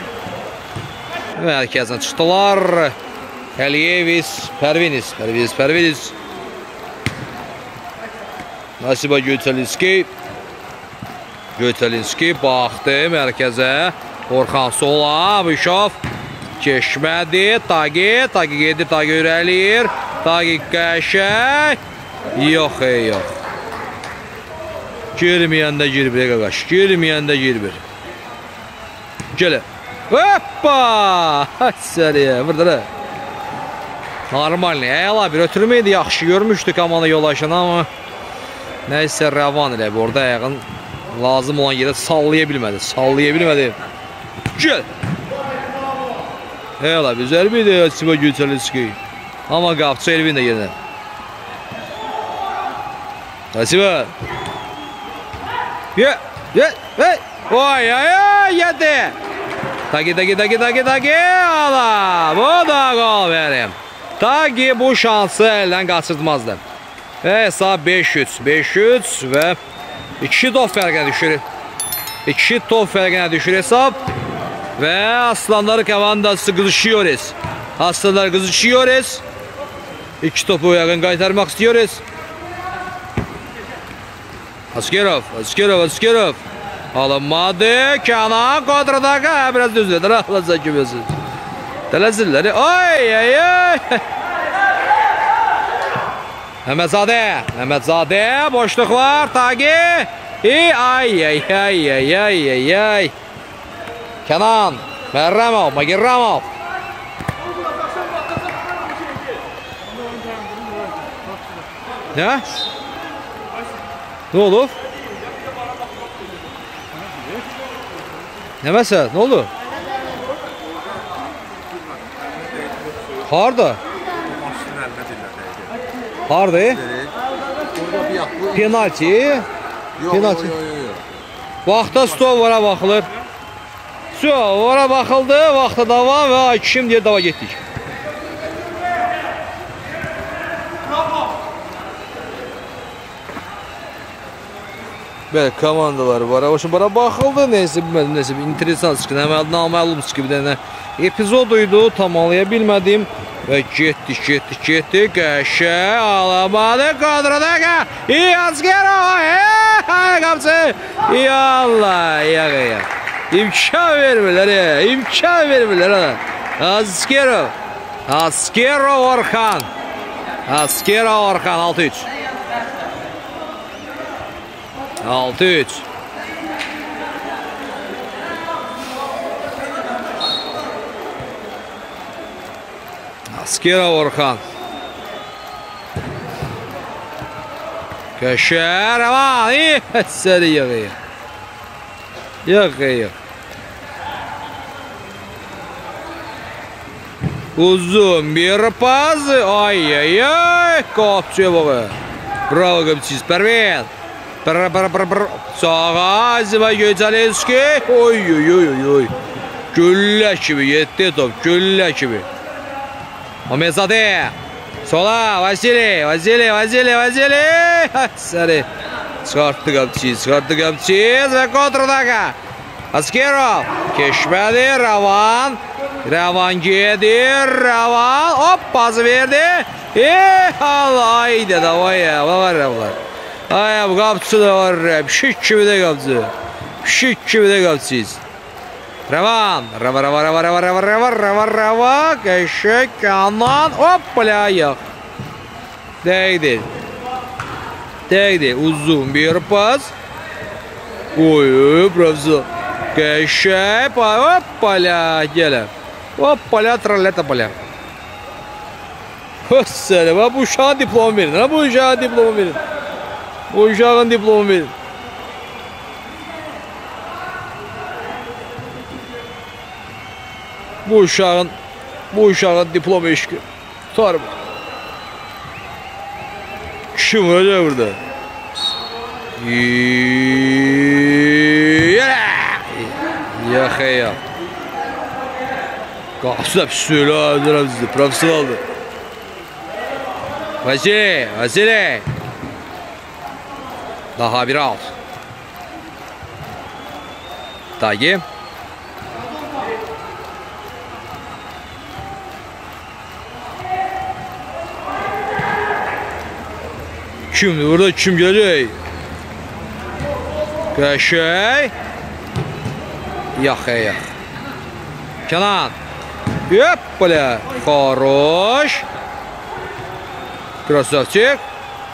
Mərkəzdən çıxdılar. Əliyevis, Pərviniz, Pərviniz, Pərviniz. Nasiba Götəlinski. Götəlinski baxdı mərkəzə. Orxan sola, Abişov. Keçmədi, Tagi, Tagi gedir, Tagi ürəliyir. Tagi qəşək. Yox, ey, yox. Girməyəndə gir bir qaqaş, girməyəndə gir bir. Gələ. Hoppa! Səriyə, burada da. Normalni, əla bir ötürməydi, yaxşı görmüşdük amana yol aşını, amma nəysə rəvan elə, orada ayağın lazım olan yerə sallaya bilmədi, sallaya bilmədi. Gəl! Əla, bir zərbi idi Siba Gülçəlinski. Amma qapçı Elvin də yerinə. Siba! Ye, ye, hey! Oy, ay, yedi! Tagi, tagi, tagi, tagi, tagi, ala! Bu da qol verim. Tagi bu şansı əldən qaçırtmazdı. Və hesab 5-3, 5-3 və 2 top fərqinə düşür. 2 top fərqinə düşür hesab. Və Aslanlar komandası qızışıyoruz. Aslanlar qızışıyoruz. 2 topu yaxın qaytarmaq istiyoruz. Askerov, Askerov, Askerov. Alınmadı. Kenan kontradaga. Biraz düzledi. Rahatlasan kimiyorsun. Telezilleri. Ay ay ay. Mehmetzade. Mehmetzade. Boşluk var. Tagi. İyi. Ay ay ay ay ay ay ay. Kenan. Merramov. Magirramov. Ne? Ne olur? Ne mesela? Ne olur? Harda? Harda? Penalti. Penalti. Vaxta stol vara baxılır. Stol vara baxıldı, vaxta davam və kim deyir dava getdik. Bəli, komandalar var. Başa bara baxıldı, neysə bilmədim, neysə bir interesant çıxdı. Naməlum, naməlum çıxdı bir dənə epizod idi, tamamlaya bilmədim. Və getdik, getdik, getdik. Qəşə alamadı kadroda. İyi Askerov. Hey, qapçı. Ya Allah, ya ya. İmkan vermirlər ya. İmkan vermirlər ha. Askerov. Askerov Orxan. Askerov Orxan 6-3. 6-3. Askera Orhan. Köşe Revan. İyi eseri yığıyor. Yığıyor. Uzun bir pas. Ay ay ay. Kopçu bu. Bravo Gümçiz Pervin. Brr brr brr brr. Sağa Ziba Göcalenski. Oy oy oy oy. Gülle gibi yetti top. Gülle gibi. Omezade. Sola Vasili. Vasili Vasili Vasili. Sarı. Çıkarttı kapçıyı. Çıkarttı kapçıyı. Ve kontradaka. Askerov. Keşmedi. Ravan. Ravan giydi. Ravan. Hop pası verdi. Eee. Allah. Haydi. Davaya. Var var. Ay kapısı da var. Pişik gibi de kapısı. Pişik gibi de kapısıyız. Revan. Rava rava rava rava rava rava rava rava. Köşe kanan. Hoppala yok. Değdi. Değdi. Uzun bir pas. Oy profesör. Köşe. Hoppala. Gel. Hoppala tralleta pala. Hıssele. Bu uşağa diplom verin. Bu uşağa diplom verin. O uşağın diplomu benim. Bu uşağın bu uşağın diploma işki. Tutar mı? Kim öyle burada? Yaxaya. Qasab söylə, professionaldır. Vasi, Vasile. Daha bir al. Dagi. Şimdi burada kim gelecek? Köşey. Yak yak. Kenan. Yep böyle. Хорош. Красавчик.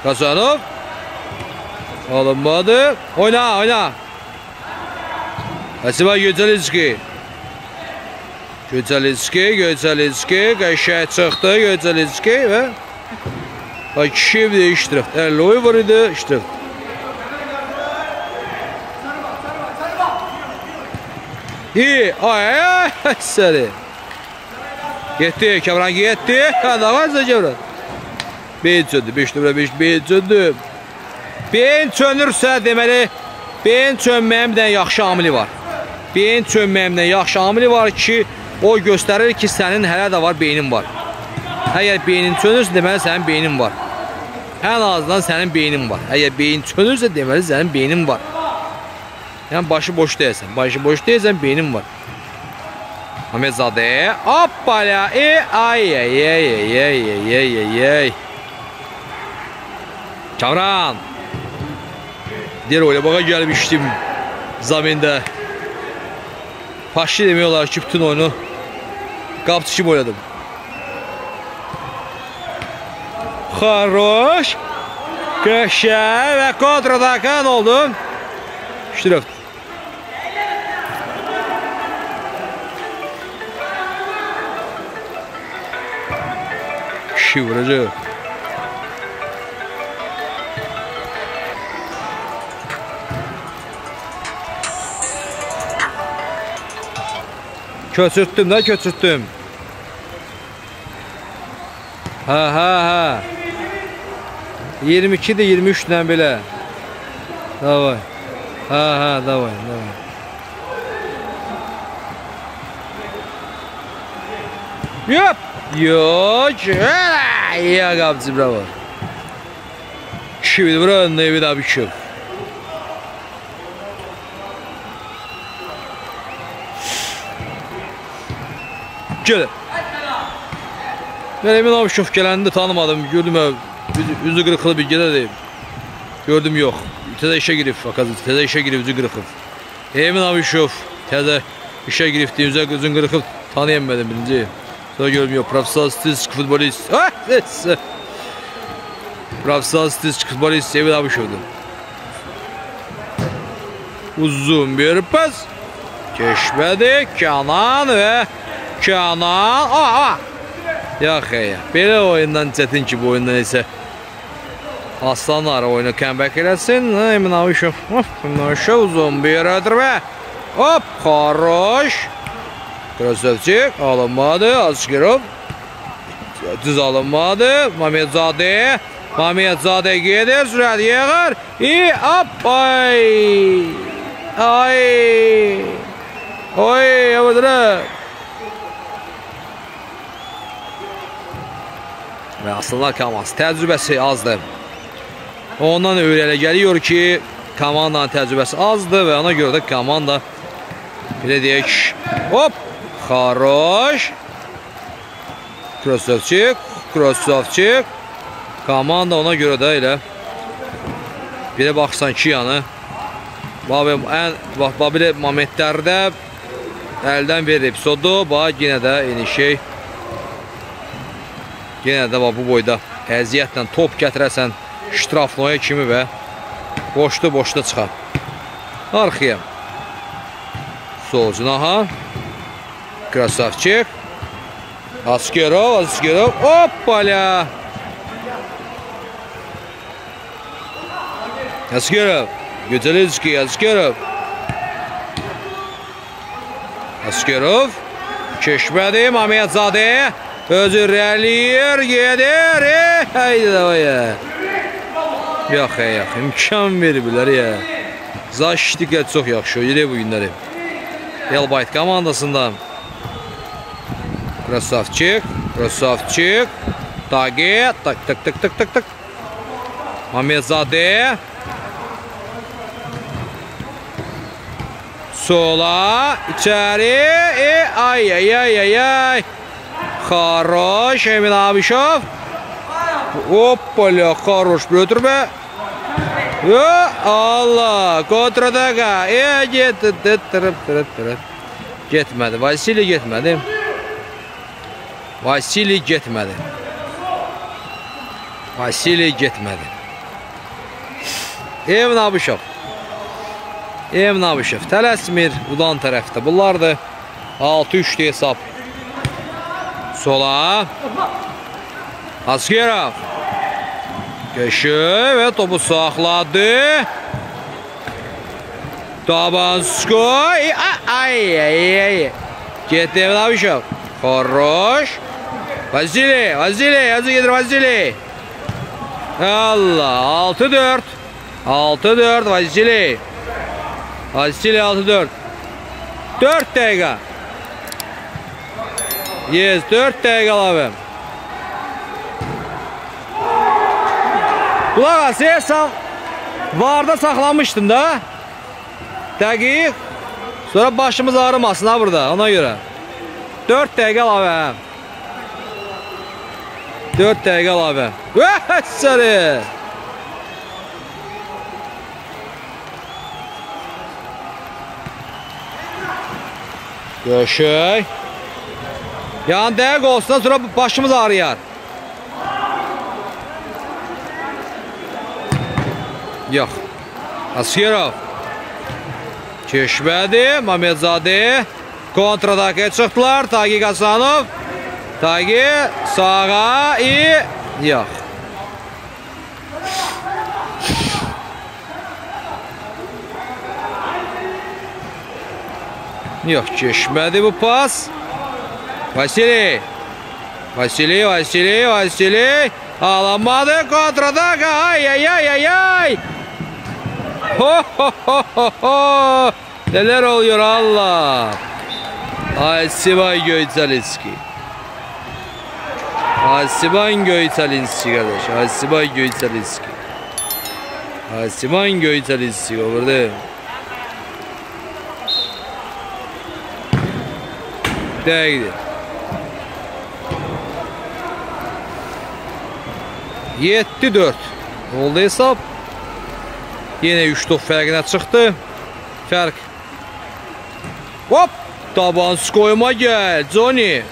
Казанов. Alınmadı. Oyna oyna. Hasiba Göcalinski. Göcalinski, Göcalinski. Köşeye çıktı Göcalinski ve bak şimdi Ştrift. Erloy var idi Ştrift. İyi. Ay ay seni. Gitti. Kemran gitti. Adamaz da Kemran. 5 söndü. 5 numara 5. 5 söndü. Beyin sönürsə deməli beyin dənə yaxşı amili var. Beyin sönməyimdən yaxşı amili var ki, o göstərir ki, sənin hələ də var beynin var. Əgər beynin sönürsə deməli sənin beynin var. Ən azından sənin beynin var. Əgər beyin sönürsə deməli sənin beynin var. Yəni başı boş deyilsən. Başı boş deyilsən, beynin var. Ahmetzadə. Hoppala. E ay ay ay ay ay ay ay ay. Kamran. Diğer öyle baka gelmiştim zaminde. Paşlı demiyorlar ki bütün oyunu kapçı kim oynadım. Хорош. Qəşəng və kontratakan oldu. Ştirif. Kişi Köçürtdüm də, köçürtdüm. Hə, hə, hə. 22-dir, 23 ilə belə. Davay. Hə, hə, davay, davay. Yop. Yok. Ya kapıcı bravo. Şimdi buranın evi daha bir şey köp. öfkeli. Ben Emin abi öfkelendi tanımadım. Gördüm abi. Yüzü kırıklı bir gede. Gördüm yok. Teze işe girip fakat teze işe girip yüzü kırıklı. Emin abi şof. Teze işe girip diye yüzü yüzün kırıklı tanıyamadım birinci. Sonra gördüm yok. Profesyonel statistik futbolist. Ah, ha! Profesyonel statistik futbolist Emin abi şofdu. Uzun bir pas. Keşmedik Canan ve Canan. Aa, aa. Yox, xeyr. Belə oyundan çətin ki, bu oyunda isə Aslanlar oyunu comeback eləsin. Emnavişov. Emnavişov uzun bir yerədir və hop, xaroş. Krasovçik alınmadı. Azgirov. Düz alınmadı. Mamedzadə. Mamedzadə gedir. Sürət yığır. İyi, hop, ay. Ay. Oy, yavadıra. Və Aslanlar komansı təcrübəsi azdır. Ondan öyrələ gəliyor ki, komandanın təcrübəsi azdır və ona görə də komanda belə deyək, hop, xaroş. Krosovçik, Krosovçik. Komanda ona görə də elə belə baxsan ki, yəni bax ən bax bax belə momentlərdə əldən verir epizodu, bax yenə də eyni şey. Yenə də bu boyda əziyyətlə top gətirəsən ştrafnoya kimi və boşlu-boşlu çıxar. Arxaya. Sol cinaha. Krasavçik. Askerov, Askerov. Hoppala. Askerov. Göteliski, Askerov. Askerov. Keşmədi, Mamiyyətzadə. Özü Özürəliyer gedir. E, haydi davay ya. Yox, e, yox. İmkan veriblər ya. Zaş diqqət çox yaxşı oynayır bu günləri. Elbayt komandasından. Красавчик, красавчик. Таге, так, так, так, так, так, так. Мамедзаде. Sola, içeri. E, ay, ay, ay, ay, ay. Хорош, Эмин Абишов. Hoppala, хорош, götürme. Ya Allah, kontradaka. E, get, tırıp tırıp tırıp. Getmədi, Vasili getmədi. Vasili getmədi. Vasili getmədi. Emin Abışov. Emin Abışov. Tələsmir udan tərəfdə. Bunlardır. 6-3 hesab. Sola. Askerov. Köşü ve topu sakladı. Tabansko. Ay ay ay. ay. Gitti Emin Abişov. Хорош. Vasili. Vasili. Hızlı gelir Vasili. Allah. 6-4. 6-4 Vasili. Vasili 6-4. 4 dakika. Yes, 4 dəqiqə əlavə. Qulaq as, sən varda saxlamışdın da. Dəqiq. Sonra başımız ağrımasın ha burada, ona görə. 4 dəqiqə əlavə. 4 dəqiqə əlavə. Vəssəli. Görüşək. Yani dəqiq olsun sonra başımız ağrıyar. Yox. Askerov. Keşmədi, Mamedzade. Kontradakaya çıxdılar. Tagi Qasanov. Tagi sağa i yox. Yox, keçmədi bu pas. Vasili. Vasili, Vasili, Vasili. Alamadı kontradak. Ay ay ay ay ay. Ho ho ho ho ho. Neler oluyor Allah. Asibay Göytalinski. Asiban Göytalinski kardeş. Asibay Göytalinski. Asiban Göytalinski olurdu. Değildi. 7-4 oldu hesab. Yenə 3 top fərqinə çıxdı. Fərq. Hop! Tabansı qoyma gəl. Johnny.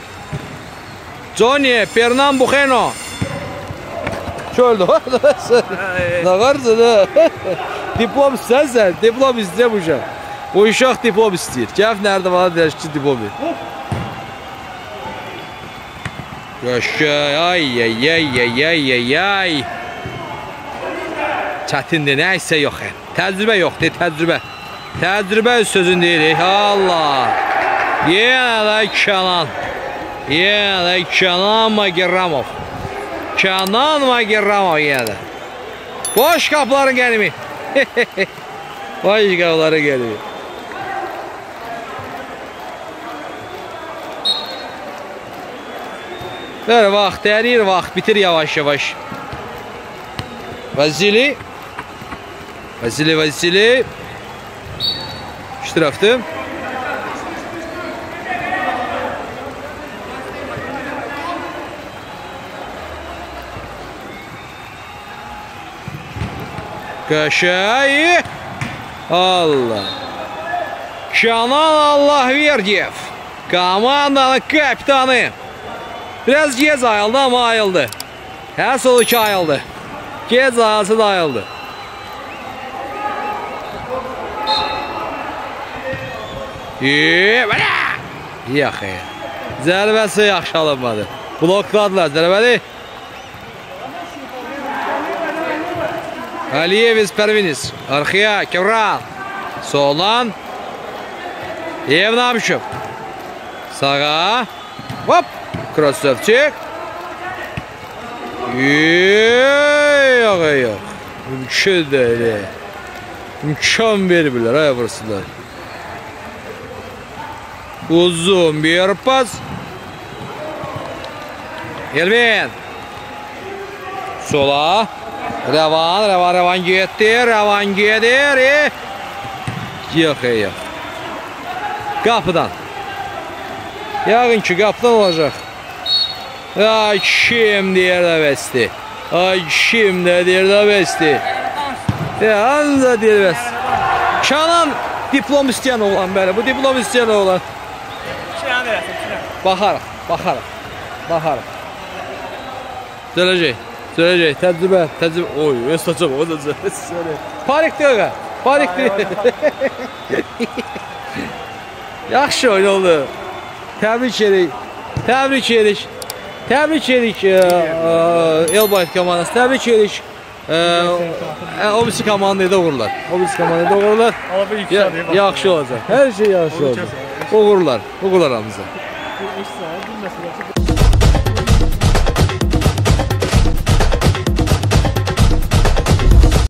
Johnny, Pernan Buxeno. Çöldü. Ne varsa da. diplom istərsən, diplom istəyir bu uşaq. Bu uşaq diplom istəyir. Gəf nerede bana deyər ki, diplom ver. Göşkay, ay, ay, ay, ay, ay, ay, ay. Çətindir, nə isə yox. Təcrübə yoxdur, təcrübə. Təcrübə öz sözün deyirik. Allah. Yenə də Kənan. Yenə də Kənan Magirramov. Kənan Magirramov yenə də. Boş qapıların gəlimi. Boş qapıların gəlimi. Ver vaxt, dərir vaxt, bitir yavaş-yavaş. Vasili. Vasili, Vasili. Şu taraftı. Кашай. Алла. Канал Аллахвердиев. Команда капитаны. Biraz gez ayıldı ama ayıldı. Her solu iki ayıldı. Gez ayılsı da ayıldı. Yeee, belə! Yox, ya. Zərbəsi yaxşı alınmadı. Blokladılar zərbəli. Aliyeviz Pervinis. Arxaya, Kevral. Soldan. Evnamışov. Sağa. Hop. Krasovçik. Yok yok. Mümkün değil. İmkan verebilir ha burasılar. Uzun bir pas. Elvin. Sola. Revan, Revan, Revan gitti. Revan gider. Yok yok. Kapıdan. Yarınki kapıdan olacak. Ay kim deyir də bəsti. Ay kim də deyir də bəsti. Ya anca deyir bəs. Kanan diplom istəyən oğlan bəli. Bu diplom istəyən oğlan. Şeyan verəsin, şeyan. Baxarıq, baxarıq. Baxarıq. Gələcək. Gələcək. Təcrübə, təcrübə. Oy, saçım, o da söyle. Parik deyil. Parik deyil. Yaxşı oyun oldu. Təbrik edirik. Təbrik edirik. Təbrik edirik e, e, Elbayt komandası, təbrik edirik e, Obisi komandaya da uğurlar. Obisi komandaya da uğurlar. Yaxşı olacaq. Hər şey yaxşı olacaq. Uğurlar. Uğurlar hamıza.